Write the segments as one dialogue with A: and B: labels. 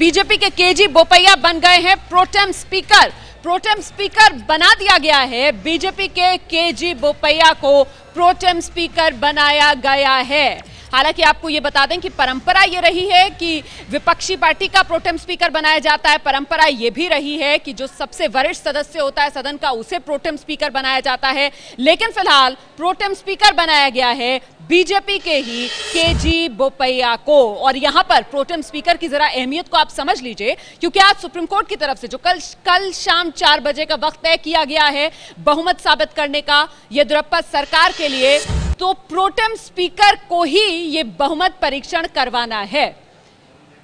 A: BJP के KG Bopaiah बन गए हैं, प्रोटेम स्पीकर। प्रोटेम स्पीकर बना दिया गया है, बीजेपी के केजी बोपैया को प्रोटेम स्पीकर बनाया गया है। हालाँकि आपको ये बता दें कि परंपरा ये रही है कि विपक्षी पार्टी का प्रोटेम स्पीकर बनाया जाता है, परंपरा ये भी रही है कि जो सबसे वरिष्ठ सदस्य होता है, सदन का उसे प्रोटेम स्पीकर बनाया जाता है। लेकिन फ़िलहाल प्रोटेम स्पीकर बनाया गया है बीजेपी के ही केजी बोपैया को। और यहाँ पर प्रोटेम स्पीकर की जरा अहमियत को आप समझ लीजिए, क्योंकि आज सुप्रीम कोर्ट की तरफ़ से जो कल कल शाम चार बजे का वक्त तय किया गया है बहुमत साबित करने का येदुरप्पा सरकार के लिए तो प्रोटेम स्पीकर को ही ये बहुमत परीक्षण करवाना है।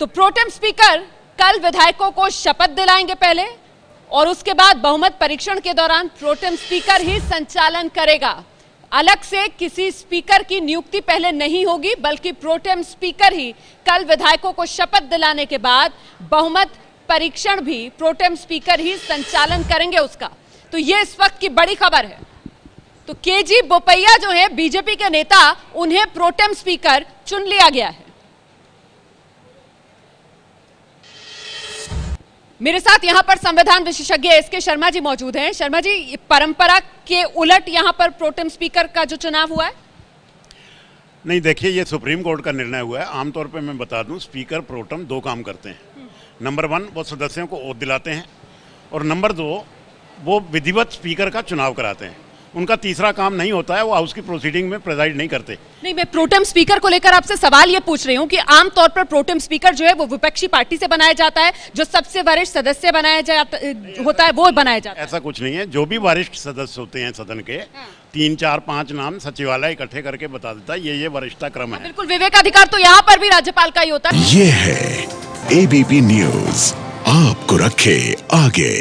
A: तो प्रोटेम स्पीकर कल विधायकों को शपथ दिलाएँगे पहले, और उसके बाद बहुमत परीक्षण के दौरान प्रोटेम स्पीकर ही संचालन करेगा। अलग से किसी स्पीकर की नियुक्ति पहले नहीं होगी, बल्कि प्रोटेम स्पीकर ही कल विधायकों को शपथ दिलाने के बाद बहुमत परीक्षण भी प्रोटेम स्पीकर ही संचालन करेंगे उसका। तो ये इस वक्त की बड़ी खबर है। तो केजी बोपैया जो है, बीजेपी के नेता, उन्हें प्रोटेम स्पीकर चुन लिया गया है। मेरे साथ यहाँ पर संविधान विशेषज्ञ एस के शर्मा जी मौजूद हैं। शर्मा जी, परंपरा के उलट यहाँ पर प्रोटेम स्पीकर का जो चुनाव हुआ है?
B: नहीं, देखिए, ये सुप्रीम कोर्ट का निर्णय हुआ है। आमतौर पे मैं बता दूँ, स्पीकर, प्रोटम दो काम करते हैं। नंबर वन, वो सदस्यों को ओत दिलाते हैं। और नंबर दो, वो विधिवत स्पीकर का चुनाव कराते हैं। उनका तीसरा काम नहीं होता है वो हाउस की प्रोसीडिंग में प्रेजाइड नहीं करते।
A: नहीं मैं प्रोटेम स्पीकर को लेकर आपसे सवाल ये पूछ रही हूँ कि आमतौर पर प्रोटेम स्पीकर जो है वो विपक्षी पार्टी से बनाया जाता है जो सबसे वरिष्ठ सदस्य बनाया जाता होता है वो बनाया जाता है।
B: ऐसा कुछ नहीं है जो भी वरिष्ठ सदस्य होते हैं सदन के हाँ। तीन चार पाँच नाम सचिवालय इकट्ठे करके बता देता है ये ये वरिष्ठता क्रम है।
A: बिल्कुल विवेकाधिकार तो यहाँ पर भी राज्यपाल का ही होता है।
C: ये है एबीपी न्यूज़ आपको रखे आगे।